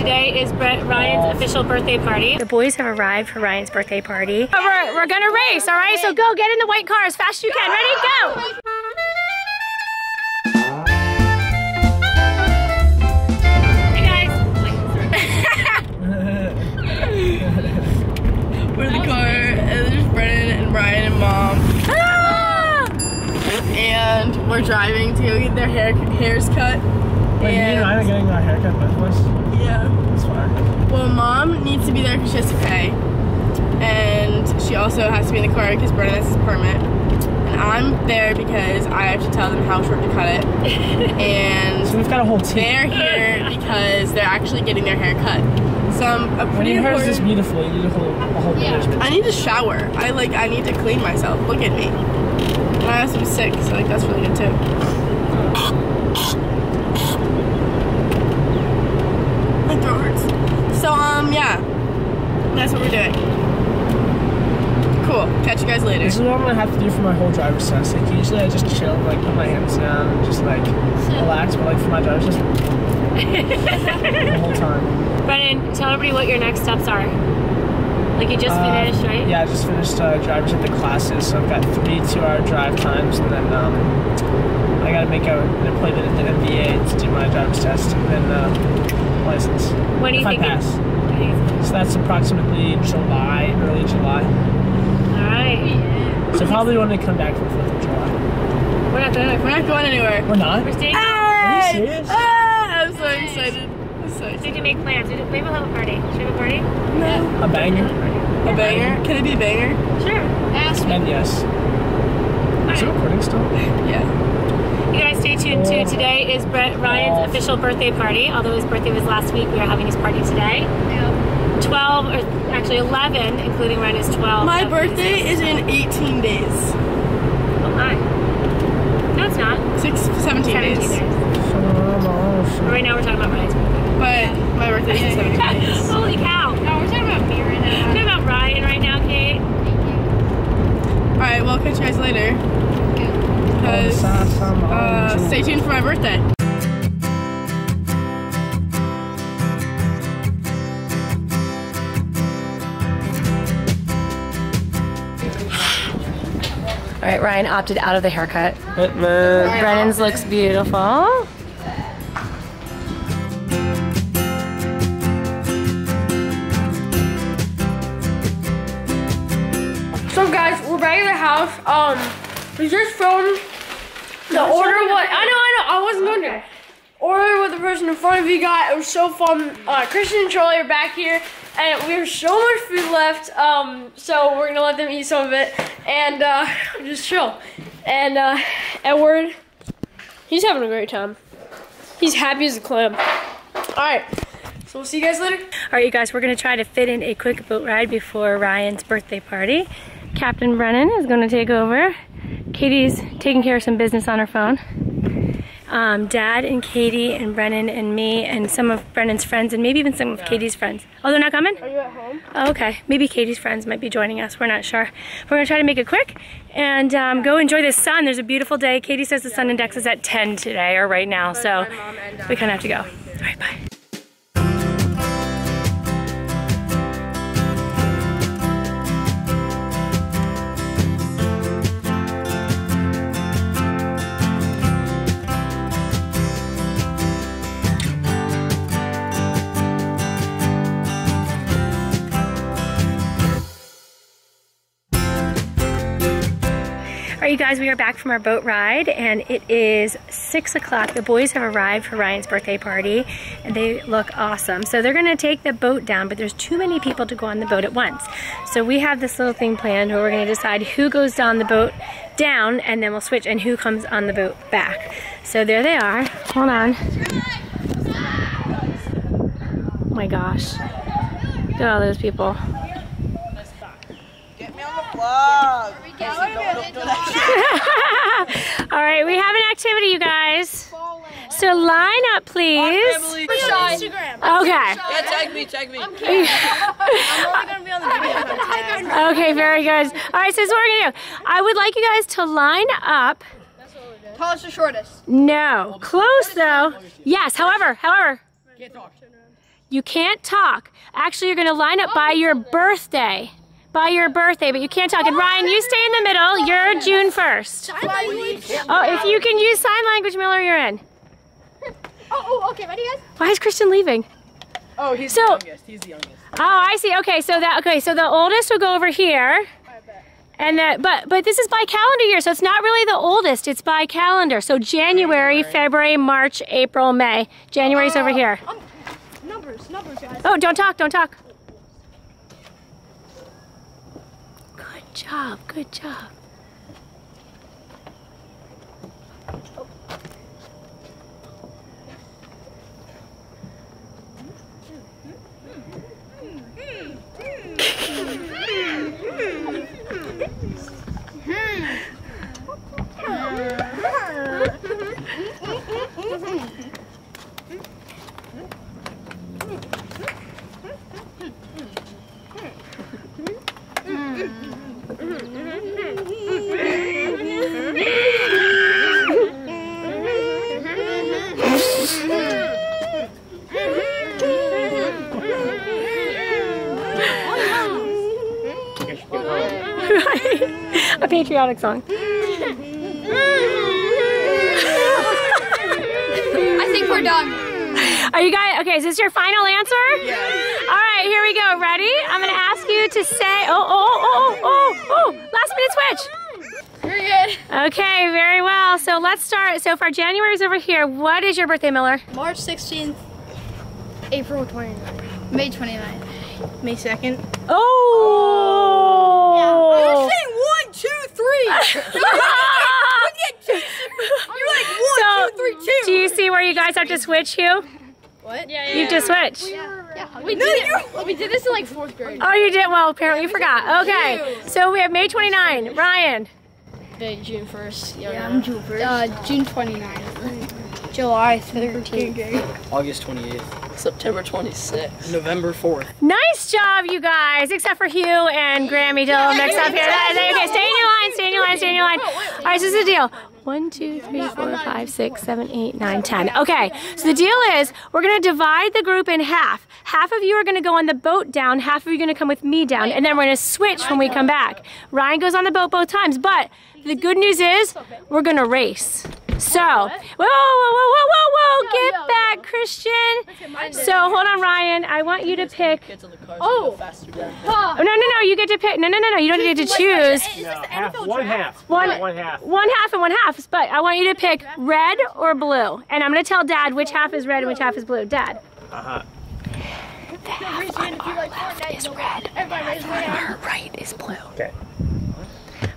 Today is Brett Ryan's official birthday party. The boys have arrived for Ryan's birthday party. We're, we're gonna race, all right? So go get in the white car as fast as you can. Ready, go! Hey guys. We're in the car, and there's Brennan and Brian and Mom, Ah! and we're driving to go get their hair hairs cut. Wait, me and Ryan are getting our haircut both of us? Yeah. That's fine. Well, Mom needs to be there because she has to pay, and she also has to be in the car because Brennan has his permit. And I'm there because I have to tell them how short to cut it, and So we've got a whole team. they're here because they're actually getting their hair cut. So I'm a When your hair is this beautiful, you need a whole, a whole management. I need to shower. I like I need to clean myself. Look at me. And I also am sick, so like that's really good too. So um yeah. That's what we're doing. Cool. Catch you guys later. This is what I'm gonna have to do for my whole driver's test. Like usually I just chill, like put my hands down and just like relax, but like for my driver's test, the whole time. Brennan, tell everybody what your next steps are. Like you just Uh, finished, right? Yeah, I just finished uh, driver's at the classes, so I've got three two-hour drive times, and then um, I gotta make a, an appointment at the MVA to do my driver's test, and then uh, license. When do you if I think? pass. All So that's approximately July, early July. right. So probably when we come back for the 4th of July. We're not going. We're not going anywhere. We're not? We're staying. Hey! serious? Ah, I'm so excited. I'm so We need to excited. make plans. We we will have a party. Should we have a party? No. A banger? A banger? Can it be a banger? Sure. Ask And yes. Is it recording still? Yeah. You guys stay tuned too. Today is Brett Ryan's official birthday party. Although his birthday was last week, we are having his party today. 12, or actually 11, including Ryan is 12. My birthday is in 18 days. Oh my. No, it's not. Six, 17, 17 days. days. Right now we're talking about Ryan's birthday. But my birthday is in 17 days. Holy cow. No, we're talking about me right now. We're talking about Ryan right now, Kate. Thank you. Alright, well, catch you guys later. Because, uh, stay tuned for my birthday. All right, Ryan opted out of the haircut. Brennan's looks beautiful. So guys, we're back at the house. Um, we just filmed the order what I know, I know, I wasn't going to. Order what the person in front of you got. It was so fun. Uh, Christian and Charlie are back here, and we have so much food left. Um, so we're gonna let them eat some of it and uh, just chill. And uh, Edward, he's having a great time. He's happy as a clam. All right, so we'll see you guys later. All right, you guys, we're gonna try to fit in a quick boat ride before Ryan's birthday party. Captain Brennan is gonna take over. Katie's taking care of some business on her phone. Um, Dad and Katie and Brennan and me and some of Brennan's friends and maybe even some of Katie's friends. Oh, they're not coming? Are you at home? Oh, okay. Maybe Katie's friends might be joining us. We're not sure. We're gonna try to make it quick and um, go enjoy the sun. There's a beautiful day. Katie says the sun index is at 10 today or right now, so we kind of have to go. All right, bye. Guys, we are back from our boat ride, and it is six o'clock. The boys have arrived for Ryan's birthday party, and they look awesome. So they're gonna take the boat down, but there's too many people to go on the boat at once. So we have this little thing planned where we're gonna decide who goes down the boat down, and then we'll switch, and who comes on the boat back. So there they are. Hold on. Oh my gosh. Look at all those people. Get me on the vlog. All right, we have an activity, you guys. So line up, please. Okay. Yeah, tag me, tag me. I'm only gonna be on the video. Okay, very good. All right, so this is what we're gonna do. I would like you guys to line up. Tallest or shortest? No, close though. Yes. However, however. You can't talk. Actually, you're gonna line up by your birthday. By your birthday, but you can't talk. And Ryan, you stay in the middle. You're June 1st. Oh, if you can use sign language, Miller, you're in. Oh, oh, okay, ready, guys? Why is Christian leaving? Oh, he's So- the youngest. He's the youngest. Oh, I see. Okay, so that okay, so the oldest will go over here. And that but but this is by calendar year, so it's not really the oldest, it's by calendar. So January, February, March, April, May. January's over here. Um, numbers, numbers, guys. Oh, don't talk, don't talk. Good job, good job. Patriotic song. I think we're done. Are you guys okay? Is this your final answer? Yes. All right, here we go. Ready? I'm gonna ask you to say. Oh, oh, oh, oh, oh, oh! oh last minute switch. Very good. Okay, very well. So let's start. So far, January's over here. What is your birthday, Miller? March 16th, April 29th, May 29th. May 2nd. Oh! saying one, two, three. You're like so, do you see where you guys have to switch, Hugh? What? Yeah, yeah. You have to switch. Yeah, we did it. We did this in like fourth grade. Oh, you did? Well, apparently you forgot. Okay, so we have May 29. Ryan. June 1st. Yeah, I'm June 1st. Uh, June 29th. July 13th. August 28th. September 26th. November 4th. Nice job, you guys, except for Hugh and Grammy Dill mixed up here. That is- Okay, stay in your line, stay in your line, stay in your line. All right, so this is the deal. One, two, three, four, five, six, seven, eight, nine, ten. Okay, so the deal is we're gonna divide the group in half. Half of you are gonna go on the boat down, half of you are gonna come with me down, and then we're gonna switch when we come back. Ryan goes on the boat both times, but the good news is we're gonna race. So, whoa, whoa, whoa, whoa, whoa, whoa, whoa, get back, Christian. So, hold on, Ryan. I want you to pick. Kids on the cars Oh. go faster down. Oh, no, no, no, you get to pick. No, no, no, no, you don't need to choose. No, half, one half. One- one half. One half and one half, but I want you to pick red or blue. And I'm going to tell Dad which half is red and which half is blue. Dad. Uh-huh. Our right is blue. Okay.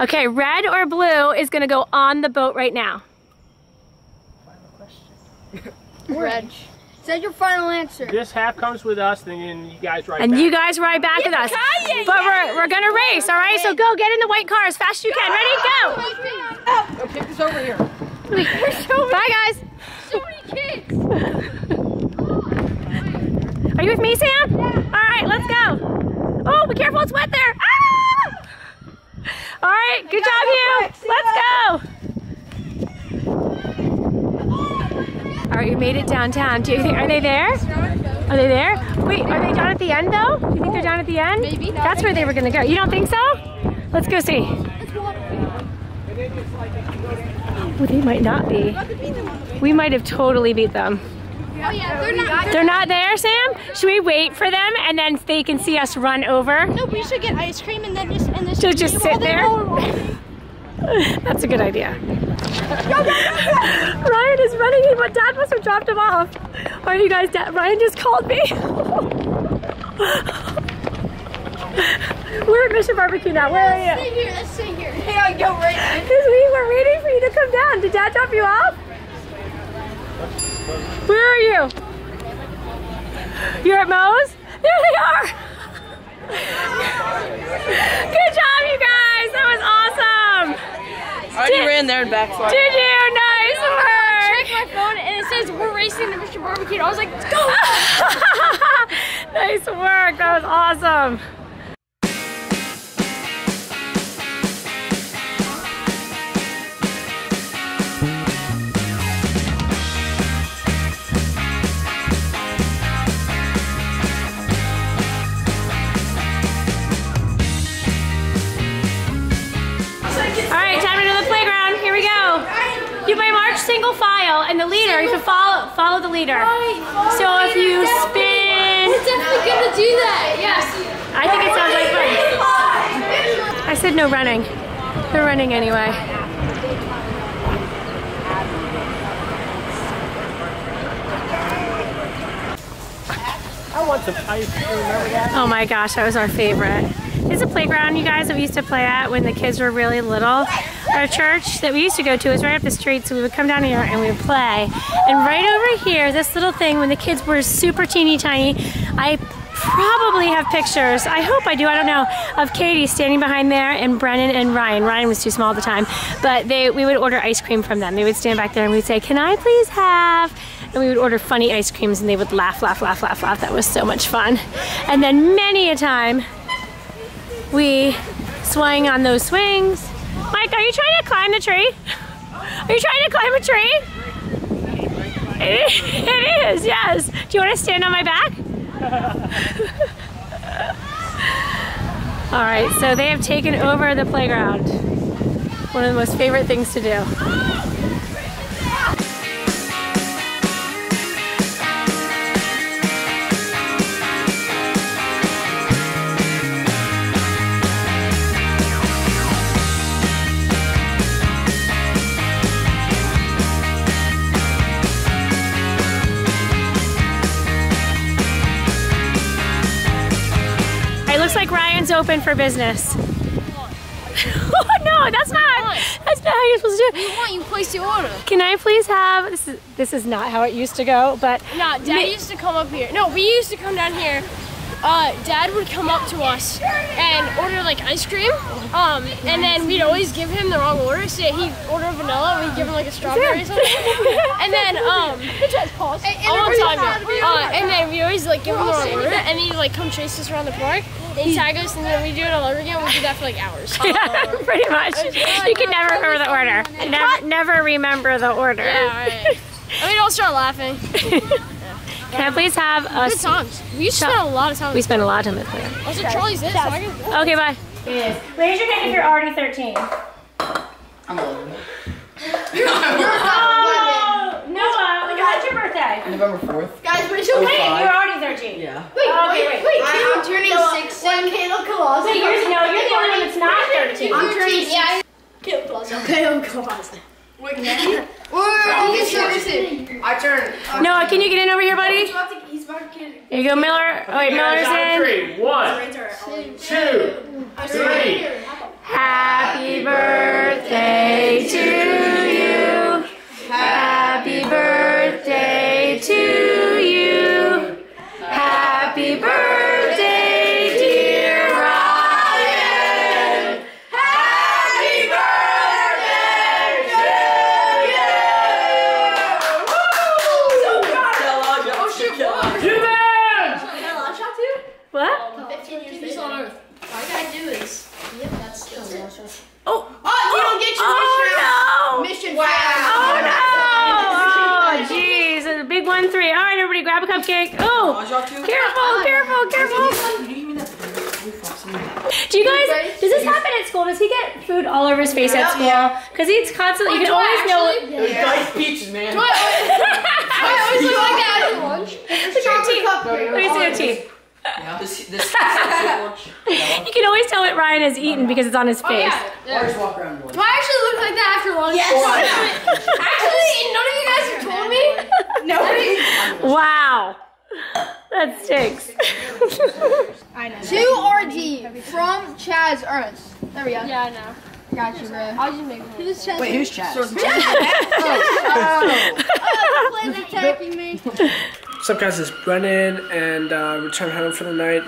Okay, red or blue is going to go on the boat right now. Red. Is that your final answer? This half comes with us, and then you guys right And back. you guys ride back with us. But we're, we're going to race, all right? So go get in the white car as fast as you can. Ready? Go. Go Kick this over here. Bye, guys. So many kids. Are you with me, Sam? All right, let's go. Oh, be careful, it's wet there. Ah! All right, good job, you. Let's All right, you made it downtown. Do you think, are they there? Are they there? Wait, are they down at the end though? Do you think they're down at the end? Maybe. That's where they were gonna go. You don't think so? Let's go see. Oh, they might not be. We might have totally beat them. Oh yeah, they're not. They're not there, Sam? Should we wait for them and then they can see us run over? No, we should get ice cream and then just and this. So just sit there? That's a good idea. Ryan is running in, but Dad must have dropped him off. Are you guys, Dad, Ryan just called me. We're at Mission Barbecue now. Where are you? Stay here. Let's stay here. Hey, I go right. Because we were waiting for you to come down. Did Dad drop you off? Where are you? You're at Moe's? There they are! Good job, you guys! That was awesome! I already ran there and back. So Did you? Nice Check my phone and it says we're racing the Mission Barbecue. I was like, let's go. nice work! That was awesome! Single file, and the leader, you can follow follow the leader. So if you spin, We're definitely gonna do that. Yes. I think it sounds like fun. I said no running. They're running anyway. I want some ice cream. Remember that? Oh my gosh, that was our favorite. It's a playground, you guys, that we used to play at when the kids were really little. Our church that we used to go to was right up the street, so we would come down here and we would play. And right over here, this little thing, when the kids were super teeny tiny, I probably have pictures, I hope I do, I don't know, of Katie standing behind there and Brennan and Ryan. Ryan was too small at the time, but they we would order ice cream from them. They would stand back there and we'd say, can I please have and we would order funny ice creams and they would laugh, laugh, laugh, laugh, laugh. That was so much fun. And then many a time we swung on those swings. Mike, are you trying to climb the tree? Are you trying to climb a tree? It is, yes. Do you want to stand on my back? All right, so they have taken over the playground. One of the most favorite things to do. Looks like Ryan's open for business. oh no, that's not that's not how you're supposed to do it. want you place the order. Can I please have this is this is not how it used to go, but No, Dad used to come up here. No, we used to come down here. Uh, Dad would come up to us and order like ice cream. Um, and then we'd always give him the wrong order. So he'd order vanilla, we'd give him like a strawberry or something. and then um, all the time. Uh, and then we always like give him the wrong order, and then he'd like come chase us around the park. They tag us and then we do it all over again. We do that for like hours. yeah, pretty much. You can never remember the order. Never, never remember the order. Yeah, right. I mean, I'll start laughing. Can I please have a good songs? We spent a lot of time. We spent a lot of time with her. Also, Charlie's this. So. Okay, bye. Raise your hand if you're already 13. I'm 11. birthday? November 4th. Guys, wait, Oh, Wait, five. you're already 13. Yeah. wait, Okay, wait, wait. wait. I'm turning six soon. Caleb Colossus. Wait, you're, no, you're the only one that's not 13. I'm turning six. Yeah, Caleb Colossus. Caleb Colossus. Wait, can I? We're Ethan Ferguson. I turn. Noah, can you get in over here, buddy? He's about to, he's about to get There you go, Miller. Oh, wait, Miller's in. Three, one, two, three. Happy birthday to you. Happy birthday to over his face at school? Because he's constantly. You oh, can always know. Those diced peaches, man. I always look like that after lunch. Look at your teeth. Let me see your teeth. This, this, lunch. You can always tell what Ryan has eaten because it's on his oh, face. Or just walk around. Do I actually look like that after lunch? Yes. Actually, none of you guys have told me. No. wow. That stinks. Two RD from Chaz Ernst. There we go. Yeah, I know. Got you, bro. I'll just make one. Who's Chaz? Wait, who's Chaz? Players attacking me. What's up, guys? It's Brennan, and uh, we're trying home for the night.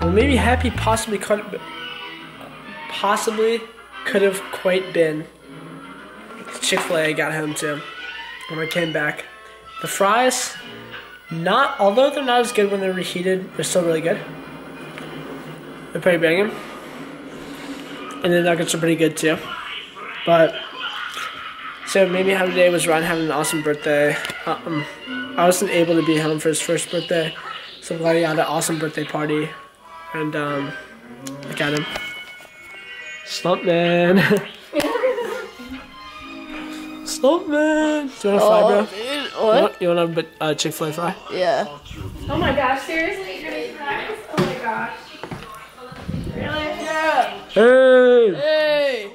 Well, maybe happy possibly could possibly could have quite been Chick Fil A I got home to when I came back. The fries, not although they're not as good when they're reheated, they're still really good. They're pretty banging, and the nuggets are pretty good too. But so maybe how today was Ryan having an awesome birthday. Um, I wasn't able to be home for his first birthday, so I'm glad he had an awesome birthday party, and um, look at him. Stuntman. man. Do you want a fry, bro? Dude, You what? want, you want a uh, Chick Fil A fry? Yeah. Oh my gosh, seriously? You're gonna fries? Oh my gosh. Really? Yeah. Hey. Hey.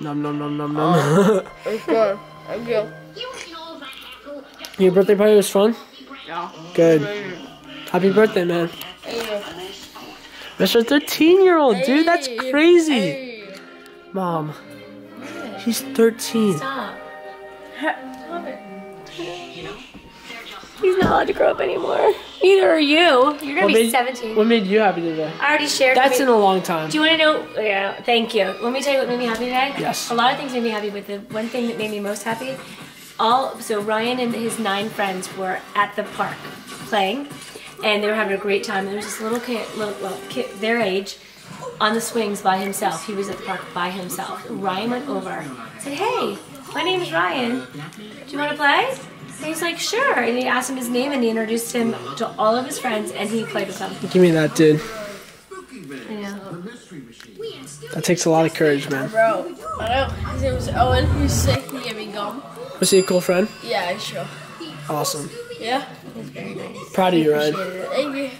Nom nom nom nom nom. Let's go. Let's go. Your birthday party was fun. Yeah. Good. Happy birthday, man. That's a 13 year old, dude. That's crazy. Mom. He's 13. Stop. He's not allowed to grow up anymore. Neither are you. You're gonna What be made- 17. What made you happy today? I already shared. That's in a long time. Do you want to know? Yeah, thank you. Let me tell you what made me happy today. Yes. A lot of things made me happy, but the one thing that made me most happy, all so Ryan and his nine friends were at the park playing, and they were having a great time. There was this little kid, little well, kid their age, on the swings by himself. He was at the park by himself. Ryan went over, said, "Hey, my name is Ryan. Do you want to play?" And he's like, "Sure." And he asked him his name, and he introduced him to all of his friends, and he played with them. Give me that, dude. I know. That takes a lot of courage, man. Bro, I know. His name was Owen. He's sick. He gave me gum. Was he a cool friend? Yeah, sure. Awesome. Yeah. Proud of you, Ryan. Thank you.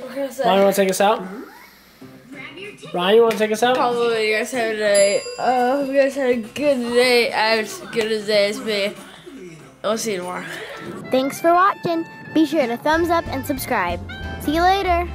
What can I? Ryan, want to take us out? Mm-hmm. Ryan, you want to take us out? Probably you guys have a day. Uh, hope you guys had a good day. As good a day as me. I'll see you tomorrow. Thanks for watching. Be sure to thumbs up and subscribe. See you later.